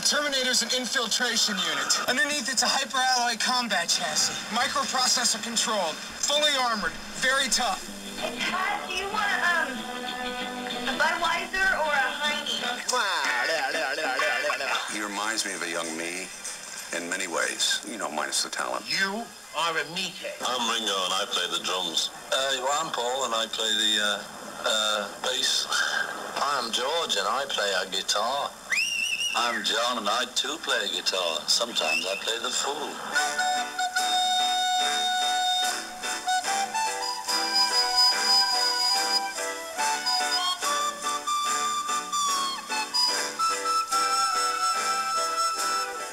The Terminator's an infiltration unit. Underneath, it's a hyper-alloy combat chassis. Microprocessor controlled. Fully armored. Very tough. Hey, Pat, do you want um, a Budweiser or a Heine? He reminds me of a young me in many ways, you know, minus the talent. You are a meathead. I'm Ringo and I play the drums. Uh, well, I'm Paul and I play the uh, uh, bass. I'm George and I play a guitar. I'm John and I too play guitar. Sometimes I play the fool.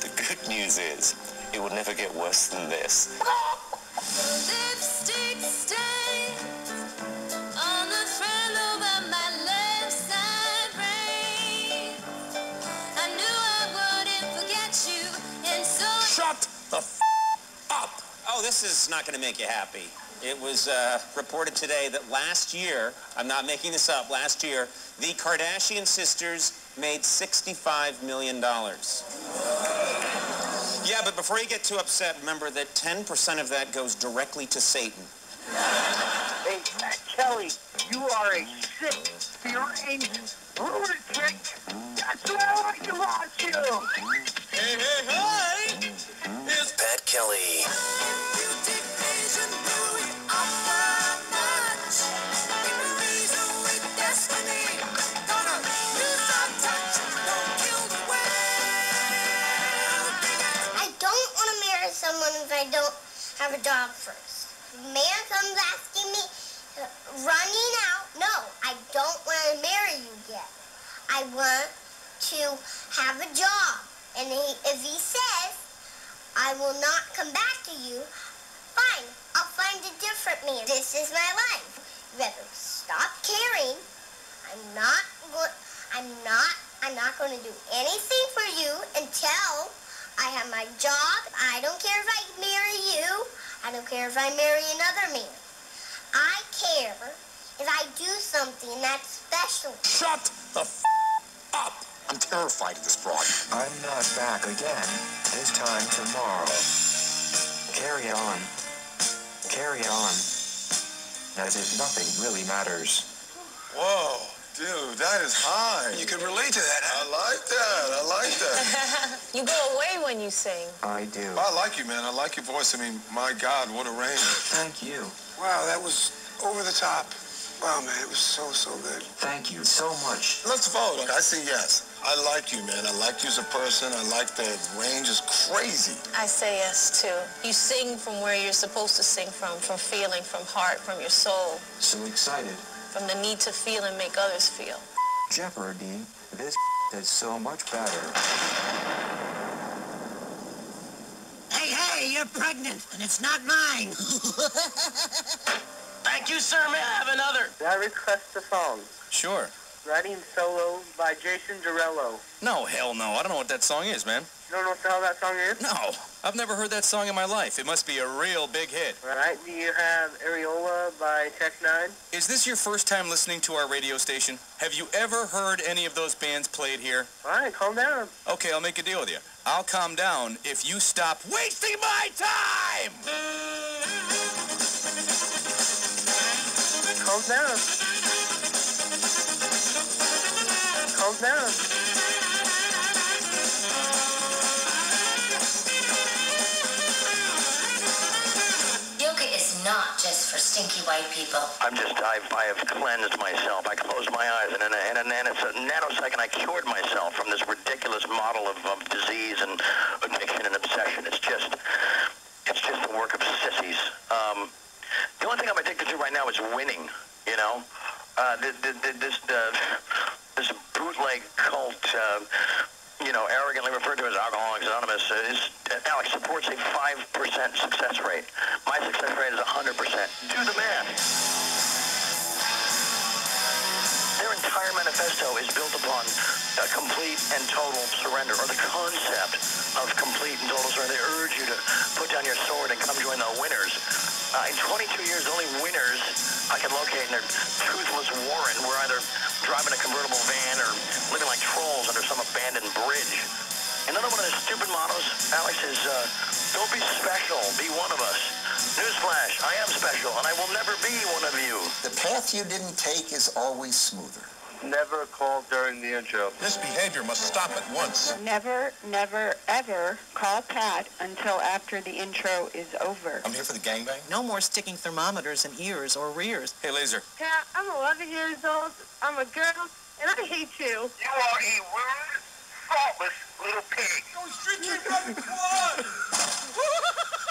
The good news is, it will never get worse than this. This is not going to make you happy. It was uh, reported today that last year, I'm not making this up, last year, the Kardashian sisters made $65 million. Yeah, but before you get too upset, remember that 10% of that goes directly to Satan. Hey, Pat Kelly, you are a sick, deranged lunatic. That's why I like to watch you. Hey, hey, hey! It's Pat Kelly. Have a job first. Man comes asking me, running out, no, I don't want to marry you yet. I want to have a job. And he, if he says, I will not come back to you, fine, I'll find a different man. This is my life. You better stop caring. I'm not going, I'm not, I'm not going to do anything for you until I have my job. I don't care if I marry. I don't care if I marry another man. I care if I do something that's special. Shut the f- up! I'm terrified of this broad. I'm not back again. This time tomorrow. Carry on. Carry on. As if nothing really matters. Whoa, dude, that is high. You can relate to that. I like that. I like that. You go away when you sing. I do. Oh, I like you, man. I like your voice. I mean, my God, what a range. Thank you. Wow, that was over the top. Wow, man, it was so, so good. Thank you so much. Let's vote. I say yes. I like you, man. I like you as a person. I like the range is crazy. I say yes too. You sing from where you're supposed to sing from, from feeling, from heart, from your soul, So excited. from the need to feel and make others feel. Jeopardy. This is so much better. Hey, hey, you're pregnant, and it's not mine. Thank you, sir. May I have another? I request a song. Sure. Riding Solo by Jason Derulo. No, hell no. I don't know what that song is, man. You don't know what the hell that song is? No, I've never heard that song in my life. It must be a real big hit. All right. Do you have Areola by Tech Nine? Is this your first time listening to our radio station? Have you ever heard any of those bands played here? All right, calm down. Okay, I'll make a deal with you. I'll calm down if you stop wasting my time! Calm down. Calm down. Yoga is not just for stinky white people. I'm just, I've, I have cleansed myself. I closed my eyes, and in a, and in a, it's a nanosecond, I cured myself from this ridiculous model of, of disease and manifesto is built upon a complete and total surrender, or the concept of complete and total surrender. They urge you to put down your sword and come join the winners. Uh, in 22 years, only winners I can locate in their toothless warren were either driving a convertible van or living like trolls under some abandoned bridge. Another one of the stupid mottos, Alex, is uh, don't be special, be one of us. Newsflash, I am special, and I will never be one of you. The path you didn't take is always smoother. Never call during the intro. This behavior must stop at once. Never, never, ever call Pat until after the intro is over. I'm here for the gangbang. No more sticking thermometers in ears or rears. Hey, Laser. Pat, I'm 11 years old. I'm a girl, and I hate you. You are a rude, thoughtless little pig. Go street your fucking quad!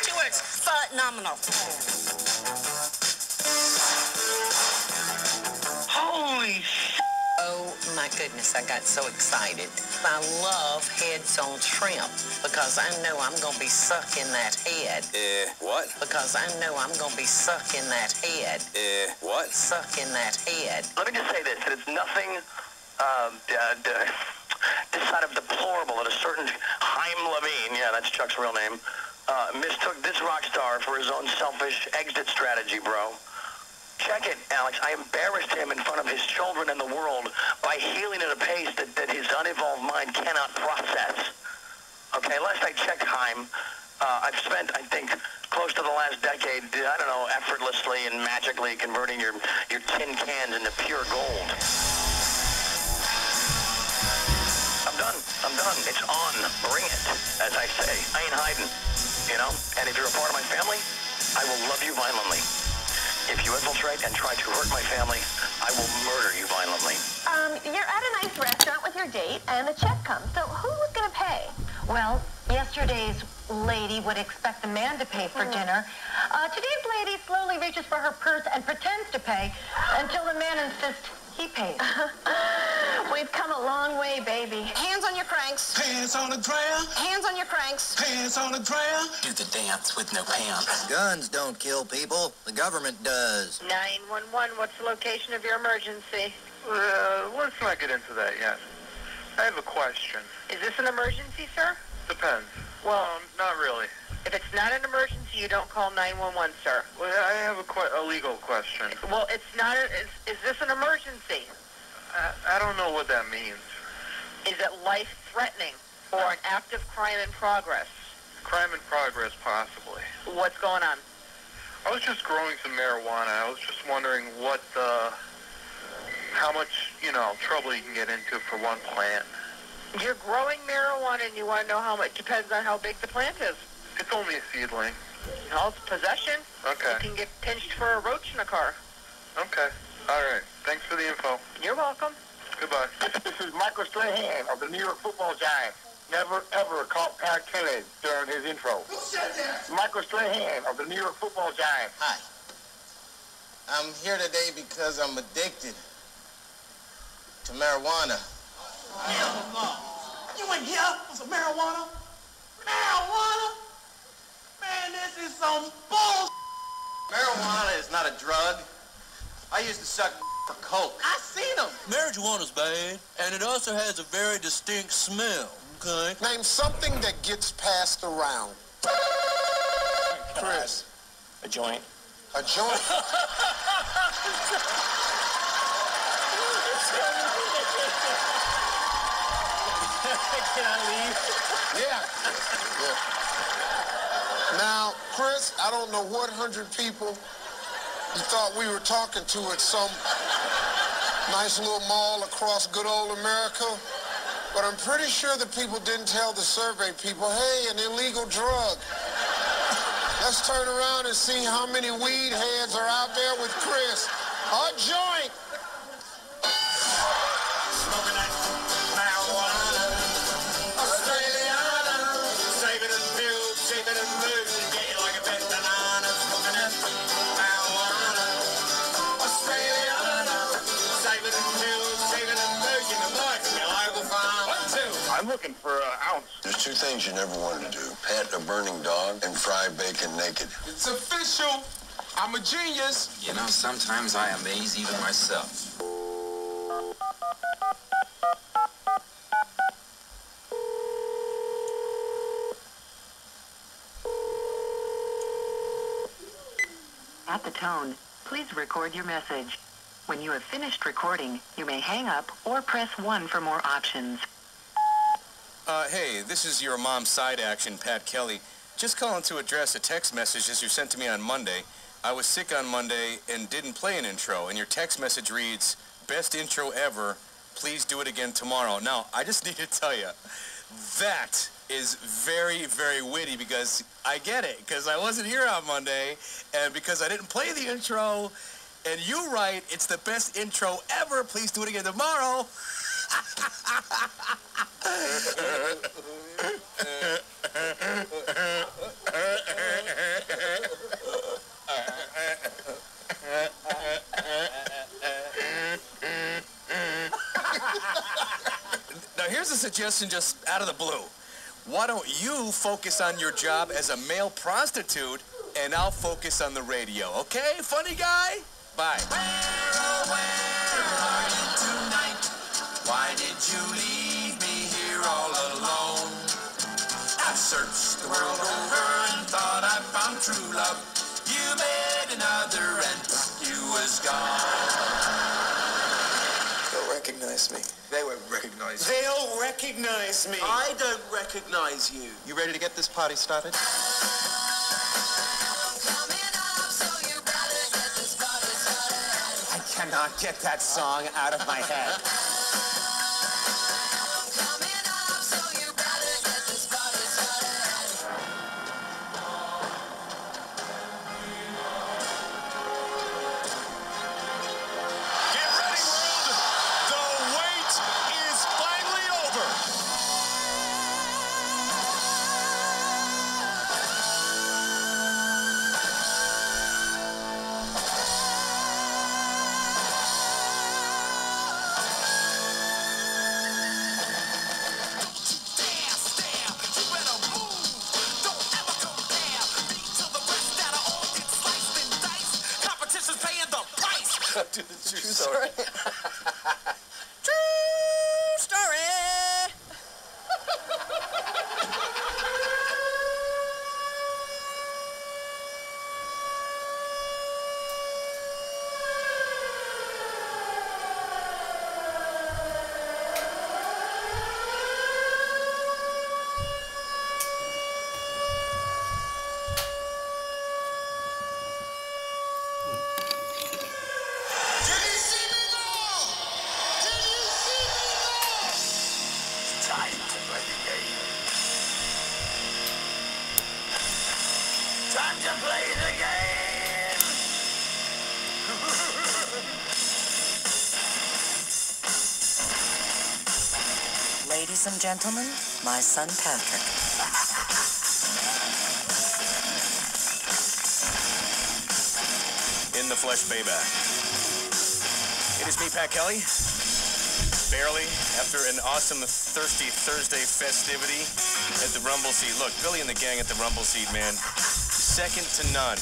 Two words. Phenomenal. Holy Oh my goodness, I got so excited. I love heads on shrimp because I know I'm going to be sucking that head. Eh, what? Because I know I'm going to be sucking that head. Eh, what? Sucking that head. Let me just say this, that it's nothing um, d- d- this side of deplorable that a certain Chaim Levine, yeah, that's Chuck's real name, uh, mistook this rock star for his own selfish exit strategy, bro. Check it, Alex. I embarrassed him in front of his children and the world by healing at a pace that, that his unevolved mind cannot process. Okay, last I checked, Chaim, uh, I've spent, I think, close to the last decade, I don't know, effortlessly and magically converting your, your tin cans into pure gold. I'm done. I'm done. It's on. Bring it, as I say. I ain't hiding, you know? And if you're a part of my family, I will love you violently. If you infiltrate and try to hurt my family, I will murder you violently. Um, you're at a nice restaurant with your date, and the check comes. So who's going to pay? Well, yesterday's lady would expect the man to pay for dinner. Uh, today's lady slowly reaches for her purse and pretends to pay until the man insists he pays. We've come a long way, baby. Hands on your cranks. Pants on the ground. Hands on your cranks. Pants on the ground. Do the dance with no pants. Guns don't kill people. The government does. 911, what's the location of your emergency? Uh, let's not get into that yet. I have a question. Is this an emergency, sir? Depends. Well, Um, not really. if it's not an emergency, you don't call 911, sir. Well, I have a, que- a legal question. Well, it's not. A, is, is this an emergency? I, I don't know what that means. Is it life-threatening or an active crime in progress? Crime in progress, possibly. What's going on? I was just growing some marijuana. I was just wondering what, uh, how much, you know, trouble you can get into for one plant. You're growing marijuana and you want to know how much. Depends on how big the plant is. It's only a seedling. No, it's possession. Okay. You can get pinched for a roach in a car. Okay. All right. Thanks for the info. You're welcome. Goodbye. This is Michael Strahan of the New York Football Giants. Never ever caught Pat Kelly during his intro. Who said that? Michael Strahan of the New York Football Giants. Hi. I'm here today because I'm addicted to marijuana. You in here for some marijuana? Marijuana? Man, this is some bull. Marijuana is not a drug. I used to suck for coke. I seen them. Marijuana's bad, and it also has a very distinct smell, okay? Name something that gets passed around. Chris. A joint. A joint. Can I leave? Yeah. yeah. Now, Chris, I don't know what hundred people you thought we were talking to at some nice little mall across good old America, but I'm pretty sure the people didn't tell the survey people, hey, an illegal drug. Let's turn around and see how many weed heads are out there with Chris. A joint. Looking for an ounce. There's two things you never wanted to do. Pet a burning dog and fry bacon naked. It's official. I'm a genius. You know, sometimes I amaze even myself. At the tone, please record your message. When you have finished recording, you may hang up or press 1 for more options. Uh, hey, this is your mom's side action, Pat Kelly. Just calling to address a text message that you sent to me on Monday. I was sick on Monday and didn't play an intro, and your text message reads, best intro ever, please do it again tomorrow. Now, I just need to tell you, that is very, very witty because I get it, because I wasn't here on Monday, and because I didn't play the intro, and you write, it's the best intro ever, please do it again tomorrow. suggestion just out of the blue. Why don't you focus on your job as a male prostitute and I'll focus on the radio, okay? Funny guy? Bye. Oh, Why did you leave me here all alone? I've searched the world over and thought I found true love. You met another and you was gone. They'll recognize me. They won't recognize me. They'll recognize me. I don't recognize you. You ready to get this party started? I cannot get that song out of my head. Time to play the game. Ladies and gentlemen, my son Patrick. In the flesh, baby. It is me, Pat Kelly. Barely after an awesome Thirsty Thursday festivity at the Rumble Seat. Look, Billy and the gang at the Rumble Seat, man, second to none.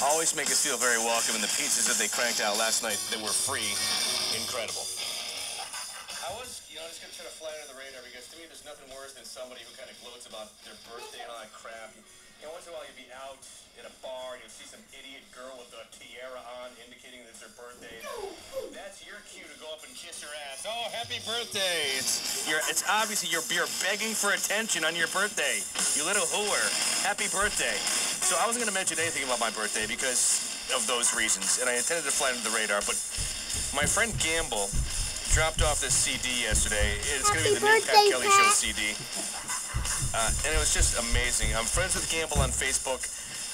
Always make us feel very welcome, and the pizzas that they cranked out last night that were free, incredible. I was, you know, just gonna try to fly under the radar because to me, there's nothing worse than somebody who kind of gloats about their birthday and all that crap. You know, once in a while you'd be out in a bar and you'll see some idiot girl with a tiara on indicating that it's her birthday. That's your cue to go up and kiss her ass. Oh, happy birthday! It's you're, it's obviously you're you're begging for attention on your birthday. You little hooer. Happy birthday. So I wasn't gonna mention anything about my birthday because of those reasons, and I intended to fly under the radar, but my friend Gamble dropped off this CD yesterday. It's going to be the new Pat Kelly Pat. Show CD. Uh, and it was just amazing. I'm friends with Gamble on Facebook.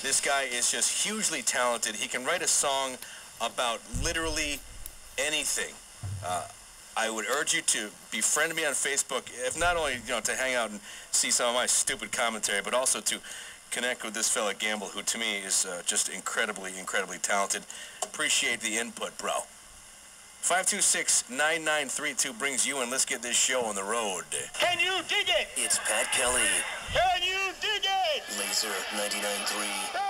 This guy is just hugely talented. He can write a song about literally anything. Uh, I would urge you to befriend me on Facebook, if not only you know to hang out and see some of my stupid commentary, but also to connect with this fella Gamble, who to me is uh, just incredibly, incredibly talented. Appreciate the input, bro. 526-9932 brings you, and let's get this show on the road. Can you dig it? It's Pat Kelly, Can you dig it? Laser 99.3.